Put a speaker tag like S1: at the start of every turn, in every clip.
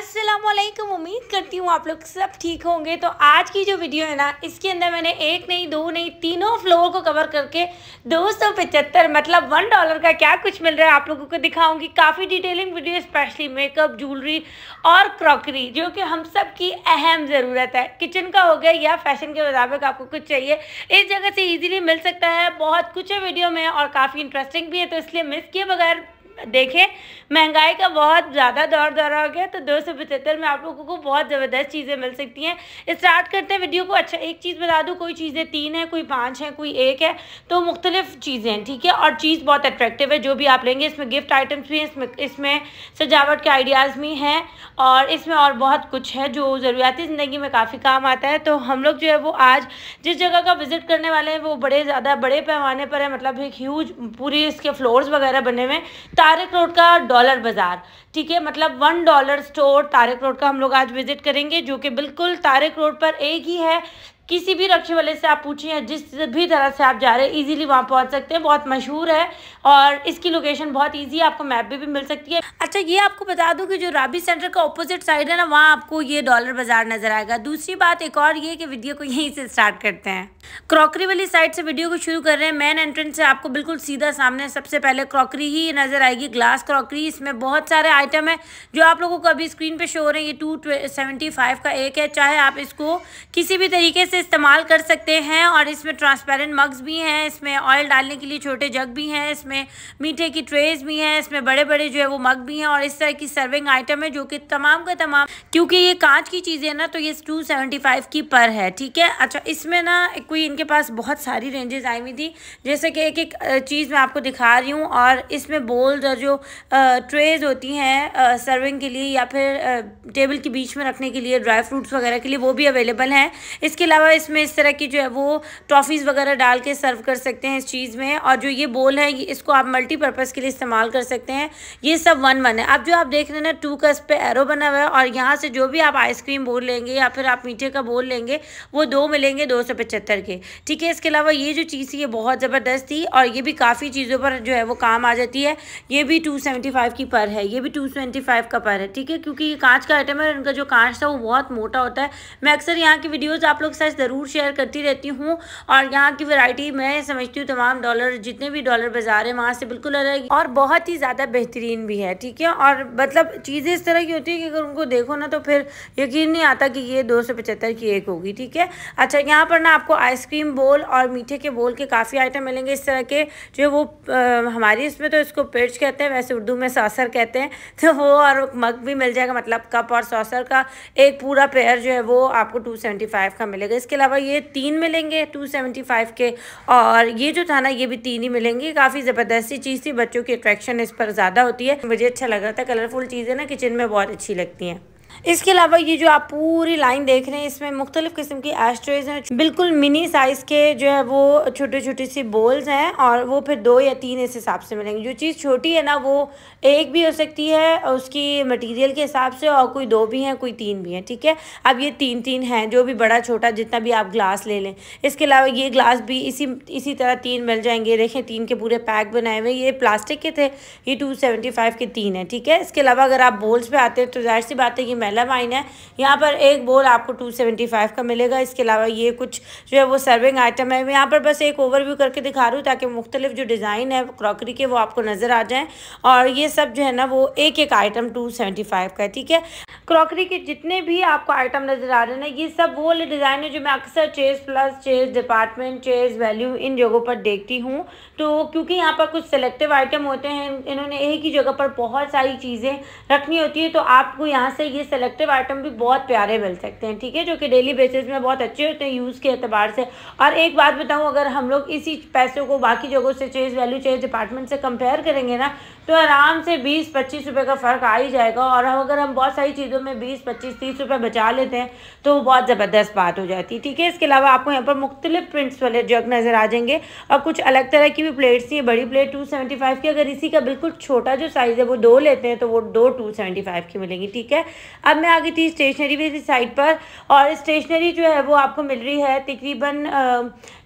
S1: वालेकुम उम्मीद करती हूँ आप लोग सब ठीक होंगे। तो आज की जो वीडियो है ना, इसके अंदर मैंने एक नहीं, दो नहीं, तीनों फ्लोर को कवर करके दो सौ पचहत्तर मतलब वन डॉलर का क्या कुछ मिल रहा है आप लोगों को दिखाऊँगी। काफ़ी detailing video specially makeup jewellery और क्रॉकरी जो कि हम सब की अहम ज़रूरत है। किचन का हो गया या फ़ैशन के मुताबिक आपको कुछ चाहिए, इस जगह से ईजिली मिल सकता है। बहुत कुछ है वीडियो में और काफ़ी इंटरेस्टिंग भी है तो इसलिए मिस किए बगैर देखें, महँगाई का बहुत ज़्यादा दौर दौरा हो गया तो दो सौ पचहत्तर में आप लोगों को बहुत ज़बरदस्त चीज़ें मिल सकती हैं। स्टार्ट करते हैं वीडियो को। अच्छा एक चीज़ बता दूँ, कोई चीज़ें तीन है, कोई पाँच है, कोई एक है तो मुख्तलिफ़ चीज़ें हैं, ठीक है? और चीज़ बहुत अट्रैक्टिव है, जो भी आप लेंगे, इसमें गिफ्ट आइटम्स भी हैं, इसमें इसमें सजावट के आइडियाज़ भी हैं, और इसमें और बहुत कुछ है जो ज़रूरियाती ज़िंदगी में काफ़ी काम आता है। तो हम लोग जो है, वो आज जिस जगह का विज़िट करने वाले हैं, वो बड़े ज़्यादा बड़े पैमाने पर है मतलब एक ह्यूज पूरी इसके फ्लोर्स वगैरह बने हुए तारक रोड का डॉलर बाज़ार। ठीक है मतलब one dollar store Tarak road का हम लोग आज विज़िट करेंगे, जो कि बिल्कुल तारक रोड पर एक ही है। किसी भी रक्षे वाले से आप पूछिए जिस भी तरह से आप जा रहे हैं इजीली वहाँ पहुँच सकते हैं बहुत मशहूर है और इसकी लोकेशन बहुत इजी है आपको मैप भी, भी मिल सकती है। अच्छा ये आपको बता दूँ कि जो राबी सेंटर का ऑपोजिट साइड है ना वहाँ आपको ये डॉलर बाज़ार नज़र आएगा। दूसरी बात एक और ये कि वीडियो को यहीं से स्टार्ट करते हैं। क्रॉकरी वाली साइड से वीडियो को शुरू कर रहे हैं। मेन एंट्रेंस से आपको बिल्कुल सीधा सामने सबसे पहले क्रॉकरी ही नज़र आएगी ग्लास क्रॉकरी इसमें बहुत सारे आइटम है जो आप लोगों को अभी स्क्रीन पे शो हो रहे हैं। ये टू फाइव का एक है चाहे आप इसको किसी भी तरीके से इस्तेमाल कर सकते हैं और इसमें ट्रांसपेरेंट मग्स भी हैं, इसमें ऑयल डालने के लिए छोटे जग भी हैं, इसमें मीठे की ट्रेज भी हैं, इसमें बड़े बड़े जो है वो मग भी हैं और इस तरह की सर्विंग आइटम है जो कि तमाम का तमाम, क्योंकि ये कांच की चीज़ें ना तो ये टू सेवेंटी फाइव की पर है, ठीक है? अच्छा इसमें ना कोई इनके पास बहुत सारी रेंजेस आई हुई थी, जैसे कि एक एक चीज़ मैं आपको दिखा रही हूँ और इसमें बोल्स और जो ट्रेज होती हैं सर्विंग के लिए या फिर टेबल के बीच में रखने के लिए ड्राई फ्रूट्स वगैरह के लिए वो भी अवेलेबल हैं। इसके अलावा इसमें इस तरह की जो है वो टॉफ़ीज़ वगैरह डाल के सर्व कर सकते हैं इस चीज़ में। और जो ये बोल है इसको आप मल्टीपर्पज़ के लिए इस्तेमाल कर सकते हैं। ये सब वन वन है। अब जो आप देख रहे हैं ना टू का इस पर एरो बना हुआ है और यहाँ से जो भी आप आइसक्रीम बोल लेंगे या फिर आप मीठे का बोल लेंगे, वो दो मिलेंगे दो सौ पचहत्तर के। ठीक है, इसके अलावा ये जो चीज़ थी, ये बहुत ज़बरदस्त थी और ये भी काफ़ी चीज़ों पर जो है वो काम आ जाती है। ये भी टू सेवेंटी फाइव की पर है। ये भी टू सेवेंटी फाइव का पर है। ठीक है, क्योंकि ये कांच का आइटम है उनका जो कांच था, वो बहुत मोटा होता है। मैं अक्सर यहाँ की वीडियोज़ आप लोग साथ ज़रूर शेयर करती रहती हूँ और यहाँ की वैरायटी मैं समझती हूँ तमाम डॉलर जितने भी डॉलर बाज़ार है, वहाँ से बिल्कुल अलग और बहुत ही ज़्यादा बेहतरीन भी है, ठीक है? और मतलब चीज़ें इस तरह की होती है कि अगर उनको देखो ना तो फिर यकीन नहीं आता कि ये दो सौ पचहत्तर की एक होगी, ठीक है? अच्छा यहाँ पर ना आपको आइसक्रीम बोल और मीठे के बोल के काफ़ी आइटम मिलेंगे इस तरह के, जो वो हमारी इसमें तो इसको पिर्च कहते हैं, वैसे उर्दू में सौसर कहते हैं तो वो और मग भी मिल जाएगा मतलब कप और सौसर का एक पूरा पेयर जो है वो आपको टू सेवेंटी फाइव का मिलेगा। इसके अलावा ये तीन मिलेंगे टू सेवेंटी फाइव के। और ये जो था ना, ये भी तीन ही मिलेंगे। काफ़ी ज़बरदस्ती चीज़ थी। बच्चों की अट्रैक्शन इस पर ज़्यादा होती है। मुझे अच्छा लग रहा था। कलरफुल चीज़ें ना किचन में बहुत अच्छी लगती हैं। इसके अलावा ये जो आप पूरी लाइन देख रहे हैं, इसमें मुख्तलिफ़ किस्म की एस्ट्रेज हैं बिल्कुल मिनी साइज़ के जो है वो छोटे छोटे सी बोल्स हैं और वो फिर दो या तीन इस हिसाब से मिलेंगे। जो चीज़ छोटी है ना, वो एक भी हो सकती है उसकी मटेरियल के हिसाब से और कोई दो भी हैं, कोई तीन भी हैं, ठीक है? अब ये तीन तीन हैं, जो भी बड़ा, छोटा, जितना भी आप ग्लास ले लें। इसके अलावा ये ग्लास भी इसी इसी तरह तीन मिल जाएँगे। देखें, तीन के पूरे पैक बनाए हुए ये प्लास्टिक के थे, ये टू के तीन हैं, ठीक है? इसके अलावा अगर आप बोल्स पर आते हैं तो ज़ाहिर सी बात है कि मैला वाइन है। यहाँ पर एक बोल आपको टू सेवेंटी फाइव का मिलेगा। इसके अलावा ये कुछ जो है वो सर्विंग आइटम है। मैं यहाँ पर बस एक ओवरव्यू करके दिखा रही हूँ ताकि मुख्तलिफ़ जो डिज़ाइन है क्रॉकरी के, वो आपको नज़र आ जाएँ। और ये सब जो है ना, वो एक एक आइटम टू सेवेंटी फाइव का है, ठीक है? क्रॉकरी के जितने भी आपको आइटम नज़र आ रहे हैं ना, ये सब वो वाले डिज़ाइन है जो मैं अक्सर Chase plus Chase department Chase value इन जगहों पर देखती हूँ। तो क्योंकि यहाँ पर कुछ सेलेक्टिव आइटम होते हैं इन्होंने एक ही जगह पर बहुत सारी चीज़ें रखनी होती है तो आपको यहाँ से ये सेलेक्टिव आइटम भी बहुत प्यारे मिल सकते हैं, ठीक है? जो कि डेली बेसिस में बहुत अच्छे होते हैं यूज़ के अतबार से। और एक बात बताऊँ, अगर हम लोग इसी पैसों को, बाकी जगहों से चेज वैल्यू चेज डिपार्टमेंट से कंपेयर करेंगे ना तो आराम से बीस, पच्चीस रुपये का फ़र्क आ ही जाएगा और अगर हम बहुत सारी चीज़ों में बीस, पच्चीस, तीस रुपये बचा लेते हैं तो वो बहुत ज़बरदस्त बात हो जाती है। ठीक है, इसके अलावा आपको यहाँ पर मुख्तलिफ़ प्रिंट्स वाले जग नज़र आ जाएँगे और कुछ अलग तरह की भी प्लेट्स थी, बड़ी प्लेट टू सेवेंटी फाइव की। अगर इसी का बिल्कुल छोटा जो साइज़ है, वो दो लेते हैं तो वो दो टू सेवेंटी फाइव की मिलेंगी। ठीक है, अब मैं आ गई थी स्टेशनरी वाली साइड पर और स्टेशनरी जो है, वो आपको मिल रही है तकरीबन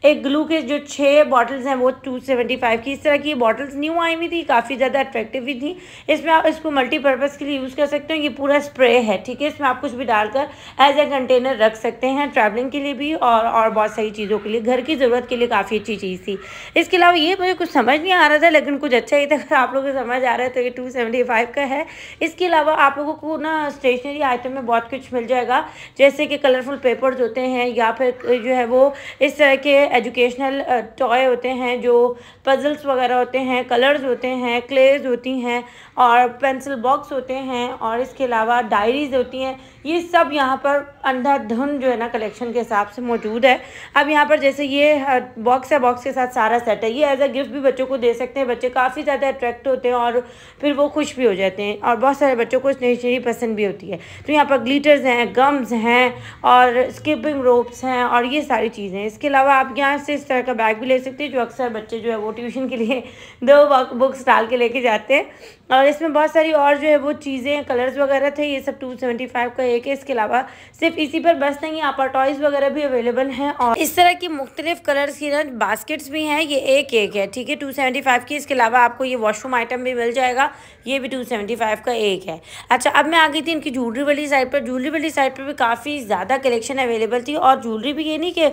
S1: एक ग्लू के जो छः बॉटल्स हैं, वो टू सेवेंटी फाइव की, इस तरह की बॉटल्स न्यू आई हुई थी, काफ़ी ज़्यादा अट्रैक्टिव भी थी। इसमें आप इसको मल्टीपर्पज़ के लिए यूज़ कर सकते हो, ये पूरा स्प्रे है, ठीक है? इसमें आप कुछ भी डालकर एज ए कंटेनर रख सकते हैं ट्रैवलिंग के लिए भी और और बहुत सारी चीज़ों के लिए। घर की ज़रूरत के लिए काफ़ी अच्छी चीज़ थी। इसके अलावा ये मुझे कुछ समझ नहीं आ रहा था, लेकिन कुछ अच्छा ही था आप लोगों को समझ आ रहा है तो ये टू सेवेंटी फाइव का है। इसके अलावा आप लोगों को ना स्टेशनरी आइटम में बहुत कुछ मिल जाएगा, जैसे कि कलरफुल पेपर्स होते हैं या फिर जो है वो इस तरह के एजुकेशनल टॉय होते हैं, जो पजल्स वगैरह होते हैं कलर्स होते हैं क्लेज होती हैं और पेंसिल बॉक्स होते हैं और इसके अलावा डायरीज़ होती हैं। ये सब यहाँ पर अंधाधुन जो है ना कलेक्शन के हिसाब से मौजूद है। अब यहाँ पर जैसे ये बॉक्स है बॉक्स के साथ सारा सेट है। ये एज अ गिफ्ट भी बच्चों को दे सकते हैं। बच्चे काफ़ी ज़्यादा अट्रैक्ट होते हैं और फिर वो खुश भी हो जाते हैं और बहुत सारे बच्चों को स्टेशनरी पसंद भी होती है। तो यहाँ पर ग्लीटर्स हैं गम्स हैं और स्किपिंग रोप्स हैं और ये सारी चीज़ें हैं। इसके अलावा आप यहाँ से इस तरह का बैग भी ले सकते हैं जो अक्सर बच्चे जो है वो ट्यूशन के लिए दो बुक्स डाल के लेके जाते हैं। और इसमें बहुत सारी और जो है वो चीज़ें कलर्स वगैरह थे, ये सब टू सेवेंटी फाइव का एक है। इसके अलावा सिर्फ़ इसी पर बस नहीं, यहाँ पर टॉयज़ वगैरह भी अवेलेबल हैं और इस तरह की मुख्तलिफ़ कलर्स की ना बास्केट्स भी हैं, ये एक एक है, ठीक है? टू सेवेंटी फाइव की, इसके अलावा आपको ये वॉशरूम आइटम भी मिल जाएगा, ये भी टू सेवेंटी फाइव का एक है। अच्छा अब मैं आ गई थी इनकी ज्वेलरी वाली साइड पर। ज्वेलरी वाली साइड पर भी काफ़ी ज़्यादा कलेक्शन अवेलेबल थी और ज्वेलरी भी ये नहीं कि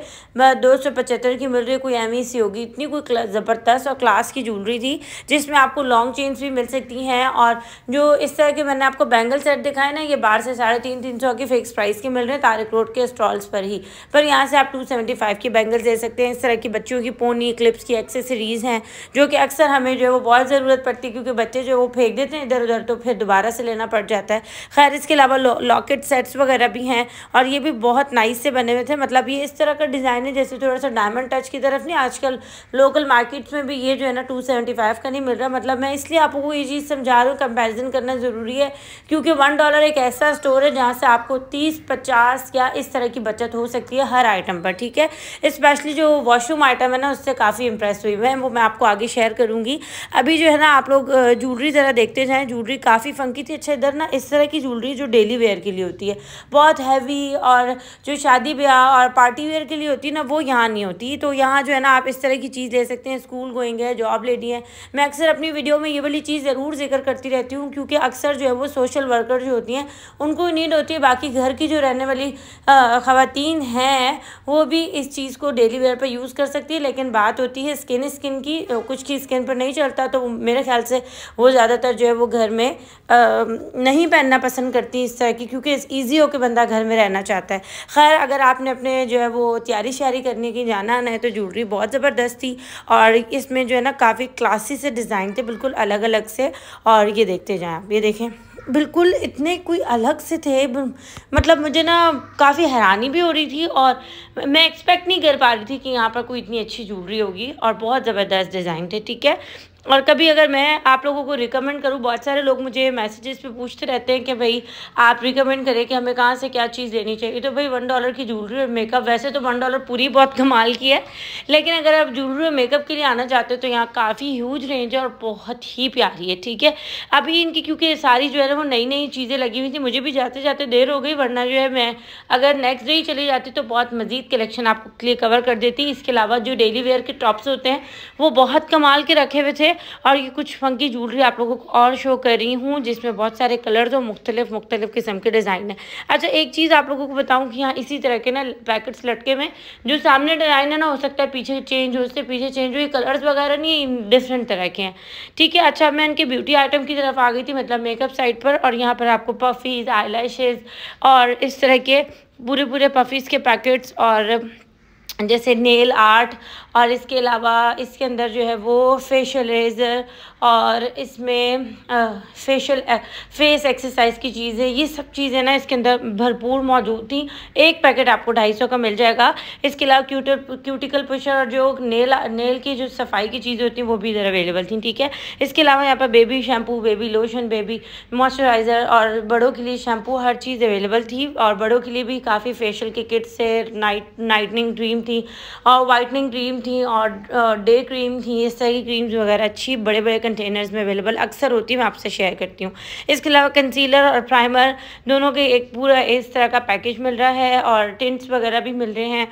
S1: दो सौ पचहत्तर की मिल रही, कोई एम सी होगी, इतनी कोई ज़बरदस्त और क्लास की ज्वेलरी थी, जिसमें आपको लॉन्ग चेन्स भी मिल सकती हैं। और जो इस तरह के मैंने आपको बैंगल सेट दिखाए ना, ये बाहर से साढ़े तीन तीन सौ की फिक्स प्राइस के मिल रहे हैं, तारक रोड के स्टॉल्स पर ही। पर यहाँ से आप टू सेवेंटी फाइव की बैंगल्स ले सकते हैं। इस तरह की बच्चों की पोनी क्लिप्स की एक्सेसरीज़ हैं, जो कि अक्सर हमें जो है वो बहुत ज़रूरत पड़ती है, क्योंकि बच्चे जो वो फेंक देते हैं इधर उधर तो फिर दोबारा से लेना पड़ जाता है। खैर, इसके अलावा लॉकेट सेट्स वगैरह भी हैं, और ये भी बहुत नाइस से बने हुए थे। मतलब ये इस तरह का डिज़ाइन है, जैसे थोड़ा सा डायमंड टच की तरफ़ नहीं, आजकल लोकल मार्केट्स में भी ये जो है ना टू सेवेंटी फाइव का नहीं मिल रहा। मतलब मैं इसलिए आपको ये चीज़ समझा रहा हूँ कंपेरिजन करना ज़रूरी है, क्योंकि वन डॉलर एक ऐसा स्टोर है जहाँ से आपको तीस, पचास या इस तरह की बचत हो सकती है हर आइटम पर, ठीक है? स्पेशली जो वॉशरूम आइटम है ना, उससे काफ़ी इंप्रेस हुई मैं, वो मैं आपको आगे शेयर करूँगी। अभी जो है ना, आप लोग ज्वेलरी ज़रा देखते जाएँ ज्वेलरी काफ़ी फंकी थी अच्छा इधर ना, इस तरह की ज्वेलरी जो डेली वेयर के लिए होती है, बहुत हैवी और जो शादी ब्याह और पार्टी वेयर के लिए होती है ना, वो यहाँ नहीं होती। तो यहाँ जो है ना, आप इस तरह की चीज़ ले सकते हैं स्कूल गोइंग है जॉब लेडी है। मैं अक्सर अपनी वीडियो में ये वाली चीज़ ज़रूर ज़िक्र करती रहती हूँ, क्योंकि अक्सर जो है वो सोशल वर्कर जो होती हैं, उनको नीड होती है। बाकी घर की जो रहने वाली ख़वातीन हैं, वो भी इस चीज़ को डेली वेयर पर यूज़ कर सकती है। लेकिन बात होती है स्किन स्किन की कुछ की स्किन पर नहीं चलता तो मेरे ख्याल से वो ज़्यादातर जो है वो घर में नहीं पहनना पसंद करती इस तरह की, क्योंकि ईजी हो के बंदा घर में रहना चाहता है। खैर, अगर आपने अपने जो है वो तैयारी श्यारी करने की जाना आना है तो ज्वेलरी बहुत ज़बरदस्त थी, और इसमें जो है ना काफ़ी क्लासी से डिज़ाइन थे, बिल्कुल अलग अलग से और ये देखते जाएँ आप ये देखें। बिल्कुल इतने कोई अलग से थे मतलब मुझे ना काफ़ी हैरानी भी हो रही थी और मैं एक्सपेक्ट नहीं कर पा रही थी कि यहाँ पर कोई इतनी अच्छी ज्वेलरी होगी और बहुत ज़बरदस्त डिज़ाइन थे, ठीक है? और कभी अगर मैं आप लोगों को रिकमेंड करूँ, बहुत सारे लोग मुझे मैसेजेस पे पूछते रहते हैं कि भाई आप रिकमेंड करें कि हमें कहाँ से क्या चीज़ लेनी चाहिए। तो भाई वन डॉलर की ज्वेलरी और मेकअप वैसे तो वन डॉलर पूरी बहुत कमाल की है, लेकिन अगर आप ज्वेलरी और मेकअप के लिए आना चाहते हो तो यहाँ काफ़ी ह्यूज रेंज है और बहुत ही प्यारी है, ठीक है? अभी इनकी क्योंकि सारी जो है वो नई नई चीज़ें लगी हुई थी, मुझे भी जाते जाते देर हो गई, वरना जो है मैं अगर नेक्स्ट डे ही चली जाती तो बहुत मज़ीद कलेक्शन आपको क्लियर कवर कर देती। इसके अलावा जो डेली वेयर के टॉप्स होते हैं, वो बहुत कमाल के रखे हुए थे और ये कुछ फंकी ज्वेलरी आप लोगों को और शो कर रही हूँ, जिसमें बहुत सारे कलर्स और मुख्तलिफ़ मुख्तलिफ़ किस्म के डिज़ाइन है। अच्छा एक चीज़ आप लोगों को बताऊँ कि यहाँ इसी तरह के ना पैकेट्स लटके में जो सामने डिज़ाइन है ना, हो सकता है पीछे चेंज हो, उससे पीछे चेंज हो, ये कलर्स वगैरह नहीं डिफरेंट तरह के हैं। ठीक है अच्छा मैं इनके ब्यूटी आइटम की तरफ़ आ गई थी मतलब मेकअप साइड पर और यहाँ पर आपको पफीज़ आई और इस तरह के बुरे बुरे पफीज़ के पैकेट्स और जैसे नेल आर्ट और इसके अलावा इसके अंदर जो है वो फेशियल रेज़र और इसमें फेशियल फेस एक्सरसाइज की चीज़ें, ये सब चीज़ें ना इसके अंदर भरपूर मौजूद थी। एक पैकेट आपको ढाई सौ का मिल जाएगा। इसके अलावा क्यूटर क्यूटिकल पुशर और जो नेल नेल की जो सफ़ाई की चीज़ें होती हैं, वो भी इधर अवेलेबल थी, ठीक है? इसके अलावा यहाँ पर baby shampoo baby lotion baby moisturiser और बड़ों के लिए शैम्पू हर चीज़ अवेलेबल थी और बड़ों के लिए भी काफ़ी फेशियल के किट्स से नाइट नाइटनिंग ड्रीम थी। थी, और वाइटनिंग क्रीम थी, और डे क्रीम थी, इस तरह की क्रीम्स वगैरह अच्छी बड़े बड़े कंटेनर्स में अवेलेबल अक्सर होती है, मैं आपसे शेयर करती हूँ। इसके अलावा कंसीलर और प्राइमर दोनों के एक पूरा इस तरह का पैकेज मिल रहा है, और टिंट्स वगैरह भी मिल रहे हैं।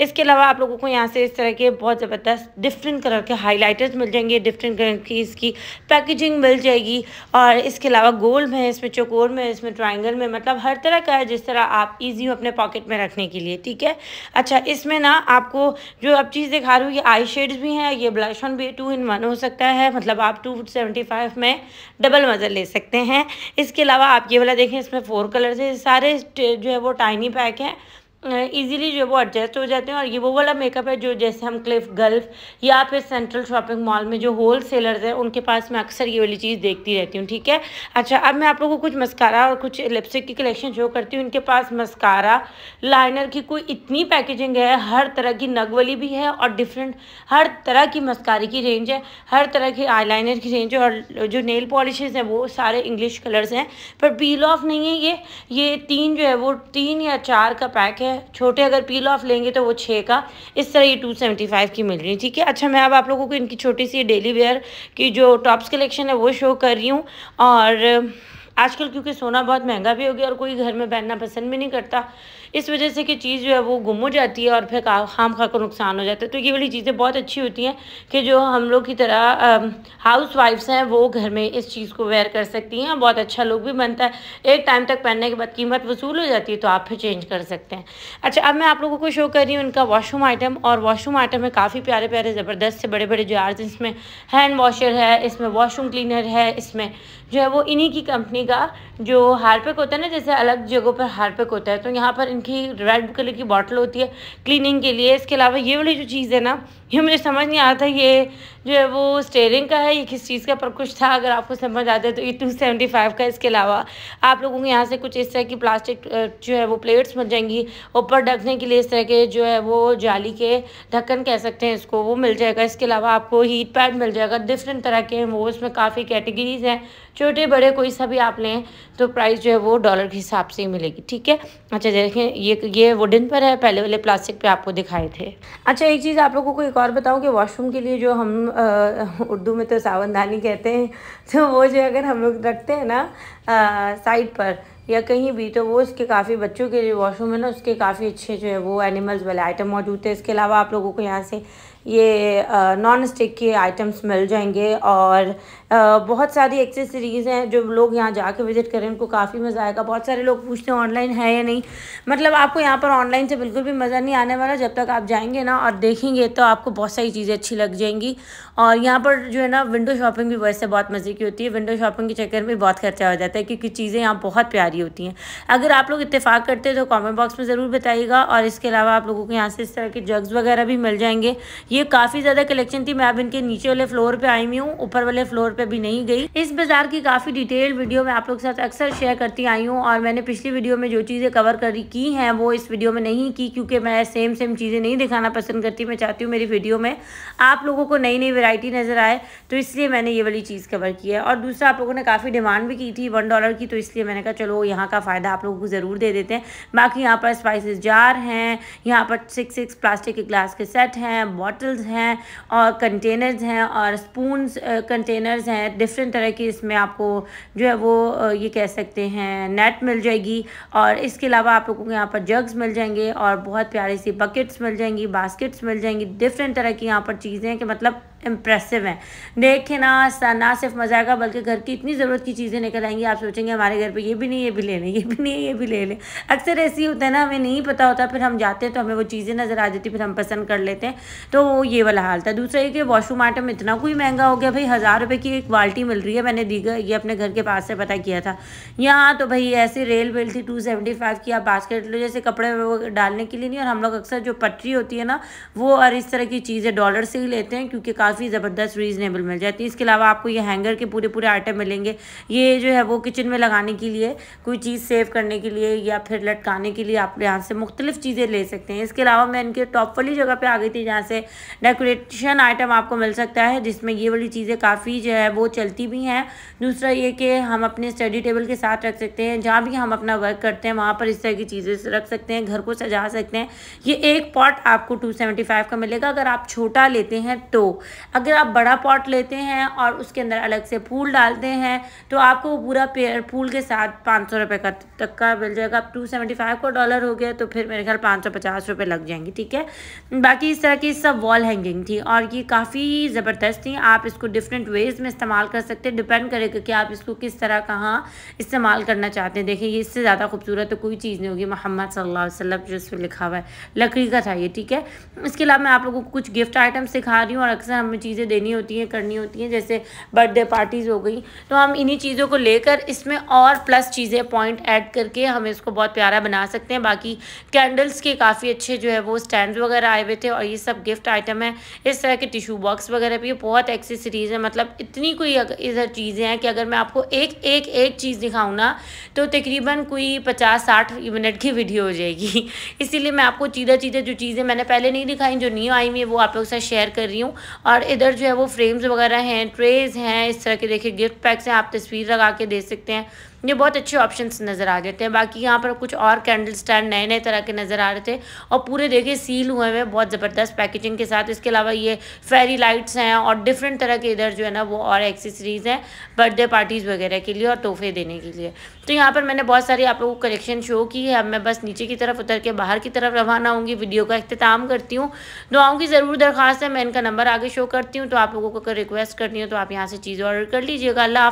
S1: इसके अलावा आप लोगों को यहाँ से इस तरह के बहुत ज़बरदस्त डिफरेंट कलर के हाईलाइटर्स मिल जाएँगे डिफरेंट कलर की इसकी पैकेजिंग मिल जाएगी, और इसके अलावा गोल्ड में इसमें चौकोर में इसमें ट्राइंगल में मतलब हर तरह का है, जिस तरह आप ईजी हो अपने पॉकेट में रखने के लिए, ठीक है? अच्छा इसमें ना आपको जो आप चीज़ दिखा रही हूँ, ये आई शेड्स भी हैं, ये ब्लश ऑन भी टू इन वन हो सकता है मतलब आप टू सेवेंटी फाइव में डबल मज़र ले सकते हैं। इसके अलावा आप ये वाला देखें, इसमें फोर कलर्स हैं, सारे जो है वो टाइनी पैक हैं। इजीली जो है वो एडजस्ट हो जाते हैं और ये वो वाला मेकअप है जो जैसे हम क्लिफ गल्फ या फिर सेंट्रल शॉपिंग मॉल में जो होल सेलर्स हैं, उनके पास मैं अक्सर ये वाली चीज़ देखती रहती हूँ, ठीक है? अच्छा अब मैं आप लोगों को कुछ मस्कारा और कुछ लिपस्टिक की कलेक्शन शो करती हूँ। इनके पास मस्कारा लाइनर की कोई इतनी पैकेजिंग है, हर तरह की नग वाली भी है और डिफरेंट हर तरह की मस्कारी की रेंज है, हर तरह की आई की रेंज है और जो नेल पॉलिशेज़ हैं वो सारे इंग्लिश कलर्स हैं। पर पील ऑफ़ नहीं है ये ये तीन जो है वो तीन या चार का पैक है छोटे अगर पील ऑफ़ लेंगे तो वो छः का, इस तरह ये टू सेवेंटी फाइव की मिल रही है। ठीक है? अच्छा मैं अब आप लोगों को इनकी छोटी सी डेली वेयर की जो टॉप्स कलेक्शन है वो शो कर रही हूँ। और आजकल क्योंकि सोना बहुत महँगा भी हो गया और कोई घर में पहनना पसंद भी नहीं करता इस वजह से कि चीज़ जो है वो गुम हो जाती है और फिर खाम खा को नुकसान हो जाता है। तो ये वाली चीज़ें बहुत अच्छी होती हैं कि जो हम लोग की तरह हाउस वाइफ्स हैं, वो घर में इस चीज़ को वेयर कर सकती हैं। बहुत अच्छा लुक भी बनता है। एक टाइम तक पहनने के बाद कीमत वसूल हो जाती है तो आप फिर चेंज कर सकते हैं। अच्छा अब मैं आप लोगों को शो कर रही हूँ इनका वॉशरूम आइटम और वॉशरूम आइटम में काफ़ी प्यारे प्यारे ज़बरदस्त से बड़े बड़े जार्स इसमें हैंड वॉशर है, इसमें वॉशरूम क्लीनर है, इसमें जो है वो इन्हीं की कंपनी का जो हारपिक होता है ना, जैसे अलग जगहों पर हारपिक होता है तो यहाँ पर इनकी रेड कलर की बॉटल होती है क्लीनिंग के लिए। इसके अलावा ये वाली जो चीज़ है ना ये मुझे समझ नहीं आता ये जो है वो स्टेयरिंग का है, ये किस चीज़ का पर कुछ था, अगर आपको समझ आता है तो ये टू सेवेंटी फाइव का इसके अलावा आप लोगों को यहाँ से कुछ इस तरह की प्लास्टिक जो है वो प्लेट्स मिल जाएँगी, ऊपर ढकने के लिए इस तरह के जो है वो जाली के ढक्कन कह सकते हैं इसको, वो मिल जाएगा। इसके अलावा आपको हीट पैड मिल जाएगा डिफरेंट तरह के वो, उसमें काफ़ी कैटेगरीज हैं, छोटे, बड़े, कोई सा भी आप लें तो प्राइस जो है वो डॉलर के हिसाब से ही मिलेगी, ठीक है? अच्छा देखें, ये ये वुडन पर है, पहले वाले प्लास्टिक पर आपको दिखाए थे। अच्छा एक चीज़ आप लोगों को एक और बताऊँ कि वॉशरूम के लिए जो हम उर्दू में तो सावनदानी कहते हैं तो वो जो अगर हम लोग रखते हैं ना साइड पर या कहीं भी तो वो इसके काफ़ी बच्चों के लिए वॉशरूम है ना, उसके काफ़ी अच्छे जो है वो एनिमल्स वाले आइटम मौजूद थे इसके अलावा आप लोगों को यहाँ से ये नॉन स्टिक के आइटम्स मिल जाएँगे और बहुत सारी एक्सेसरीज़ हैं जो लोग यहाँ जाके विज़िट करें, उनको काफ़ी मज़ा आएगा। बहुत सारे लोग पूछते हैं ऑनलाइन है या नहीं? मतलब आपको यहाँ पर ऑनलाइन से बिल्कुल भी मज़ा नहीं आने वाला। जब तक आप जाएँगे ना और देखेंगे तो आपको बहुत सारी चीज़ें अच्छी लग जाएँगी। और यहाँ पर जो है ना विंडो शॉपिंग भी वैसे बहुत मज़े की होती है। विंडो शॉपिंग के चक्कर में बहुत खर्चा हो जाता है, क्योंकि चीज़ें यहाँ बहुत प्यारी होती हैं। अगर आप लोग इतफाक़ करते हैं तो कॉमेंट बॉक्स में ज़रूर बताइएगा। और इसके अलावा आप लोगों को यहाँ से इस तरह के जग्स वगैरह भी मिल जाएँगे। ये काफ़ी ज़्यादा कलेक्शन थी। मैं अब इनके नीचे वाले फ्लोर पर आई हुई हूँ। ऊपर वाले फ्लोर पर भी नहीं गई। इस बाज़ार की काफ़ी डिटेल वीडियो मैं आप लोग के साथ अक्सर शेयर करती आई हूँ और मैंने पिछली वीडियो में जो चीज़ें कवर करी, की हैं, वो इस वीडियो में नहीं की क्योंकि मैं सेम सेम चीज़ें नहीं दिखाना पसंद करती। मैं चाहती हूँ मेरी वीडियो में आप लोगों को नई नई वेराइटी नज़र आए तो इसलिए मैंने ये वाली चीज़ कवर की है। और दूसरा, आप लोगों ने काफ़ी डिमांड भी की थी वन डॉलर की तो इसलिए मैंने कहा, चलो, यहाँ का फ़ायदा आप लोगों को ज़रूर दे देते हैं। बाकी यहाँ पर स्पाइसेस जार हैं, यहाँ पर सिक्स सिक्स प्लास्टिक के ग्लास के सेट हैं बॉटल्स हैं और कंटेनर्स हैं और स्पून कंटेनर्स डिफरेंट तरह की इसमें आपको जो है वो ये कह सकते हैं नेट मिल जाएगी। और इसके अलावा आप लोगों को यहाँ पर जग्स मिल जाएँगे और बहुत प्यारी सी बकेट्स मिल जाएँगी बास्केट्स मिल जाएँगी डिफरेंट तरह की यहाँ पर चीज़ें हैं कि मतलब इम्प्रेसिव हैं। देखे ना ना सिर्फ़ मज़ा आएगा, बल्कि घर की इतनी ज़रूरत की चीज़ें निकल आएँगी, आप सोचेंगे हमारे घर पे ये भी नहीं, ये भी ले लें, ये भी नहीं, ये भी ले लें। अक्सर ऐसी होता है ना, हमें नहीं पता होता, फिर हम जाते हैं तो हमें वो चीज़ें नज़र आ जाती, फिर हम पसंद कर लेते हैं तो ये वाला हाल था। दूसरा ये कि वॉशरूम आइटम इतना कोई महँगा हो गया, भाई हज़ार रुपये की एक बाल्टी मिल रही है, मैंने दी ये अपने घर के पास से पता किया था। यहाँ तो भाई ऐसी रेल वेल थी टू की, आप बास्केट लो जैसे कपड़े डालने के लिए नहीं, और हम लोग अक्सर जो पटरी होती है ना, वो और इस तरह की चीज़ें डॉलर से ही लेते हैं, क्योंकि काफ़ी ज़बरदस्त रीज़नेबल मिल जाती है। इसके अलावा आपको ये हैंगर के पूरे पूरे आइटम मिलेंगे। ये जो है वो किचन में लगाने के लिए, कोई चीज़ सेव करने के लिए या फिर लटकाने के लिए आप यहाँ से मुख्तलिफ़ चीज़ें ले सकते हैं। इसके अलावा मैं इनके टॉप वाली जगह पर आ गई थी जहाँ से डेकोरेशन आइटम आपको मिल सकता है, जिसमें ये वाली चीज़ें काफ़ी जो है वो चलती भी हैं। दूसरा ये कि हम अपने स्टडी टेबल के साथ रख सकते हैं, जहाँ भी हम अपना वर्क करते हैं, वहाँ पर इस तरह की चीज़ें रख सकते हैं, घर को सजा सकते हैं। ये एक पॉट आपको टू सेवेंटी फाइव का मिलेगा। अगर आप छोटा लेते हैं तो अगर आप बड़ा पॉट लेते हैं और उसके अंदर अलग से फूल डालते हैं तो आपको पूरा पेयर फूल के साथ पाँच सौ रुपये का तक का मिल जाएगा। अब टू सेवेंटी फाइव का डॉलर हो गया तो फिर मेरे ख्याल पाँच सौ पचास रुपये लग जाएँगे, ठीक है? बाकी इस तरह की सब वॉल हैंगिंग थी और ये काफ़ी ज़बरदस्त थी। आप इसको डिफरेंट वेज़ में इस्तेमाल कर सकते हैं। डिपेंड करेगा कि आप इसको किस तरह कहाँ इस्तेमाल करना चाहते हैं। देखिए इससे ज़्यादा खूबसूरत तो कोई चीज़ नहीं होगी। मोहम्मद सल्ला अलैहि वसल्लम जो इसमें लिखा हुआ है, लकड़ी का था ये, ठीक है? इसके अलावा मैं आप लोगों को कुछ गिफ्ट आइटम्स सिखा रही हूँ और अक्सर हमें चीज़ें देनी होती हैं, करनी होती हैं, जैसे बर्थडे पार्टीज़ हो गई। तो हम इन्हीं चीज़ों को लेकर इसमें और प्लस चीज़ें पॉइंट ऐड करके हम इसको बहुत प्यारा बना सकते हैं। बाकी कैंडल्स के काफ़ी अच्छे जो है वो स्टैंड वगैरह आए हुए थे और ये सब गिफ्ट आइटम है। इस तरह के टिशू बॉक्स वगैरह भी बहुत एक्सेसरीज़ है। मतलब इतनी कोई इधर चीज़ें हैं कि अगर मैं आपको एक एक एक चीज़ दिखाऊँ ना तो तकरीबन कोई पचास साठ मिनट की वीडियो हो जाएगी। इसीलिए मैं आपको चीज़ा चीज़ें जो चीज़ें मैंने पहले नहीं दिखाई, जो न्यू आई हुई है, वो आप लोग के साथ शेयर कर रही हूँ। और इधर जो है वो फ्रेम्स वगैरह हैं ट्रेज़ हैं, इस तरह के देखिए गिफ्ट पैक्स हैं, आप तस्वीर लगा के दे सकते हैं। ये बहुत अच्छे ऑप्शन नज़र आ जाते हैं बाकी यहाँ पर कुछ और कैंडल स्टैंड नए नए तरह के नज़र आ रहे थे और पूरे देखिए सील हुए हुए बहुत ज़बरदस्त पैकेजिंग के साथ। इसके अलावा ये फेरी लाइट्स हैं और डिफरेंट तरह के इधर जो है ना वो और एक्सेसरीज़ हैं बर्थडे पार्टीज़ वगैरह के लिए और तोहफे देने के लिए। तो यहाँ पर मैंने बहुत सारी आप लोगों को कलेक्शन शो की है। अब मैं बस नीचे की तरफ़ उतर के बाहर की तरफ़ रवाना होंगी। वीडियो का अख्ताम करती हूँ। दुआओं की ज़रूर दरख्वास्त है। मैं इनका नंबर आगे शो करती हूँ। तो आप लोगों को रिक्वेस्ट करनी हो तो आप यहाँ से चीज़ ऑर्डर कर लीजिएगा। अल्लाह